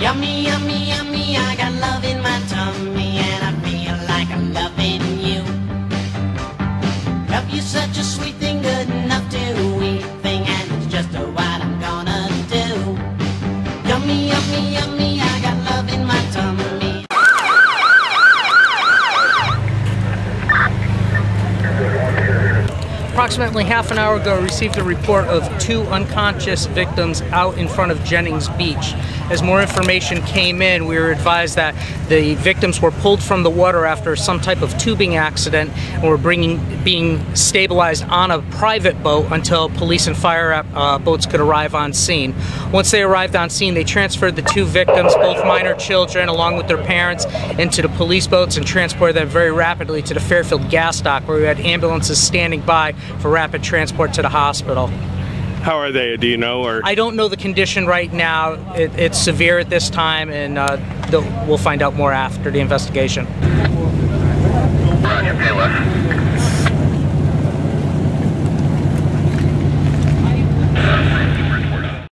Yummy, yummy, Approximately half an hour ago, received a report of two unconscious victims out in front of Jennings Beach. As more information came in, we were advised that the victims were pulled from the water after some type of tubing accident and were bringing, being stabilized on a private boat until police and fire uh, boats could arrive on scene. Once they arrived on scene, they transferred the two victims, both minor children, along with their parents, into the police boats and transported them very rapidly to the Fairfield gas dock, where we had ambulances standing by for rapid transport to the hospital. How are they? Do you know? Or I don't know the condition right now. It, it's severe at this time, and uh, we'll find out more after the investigation.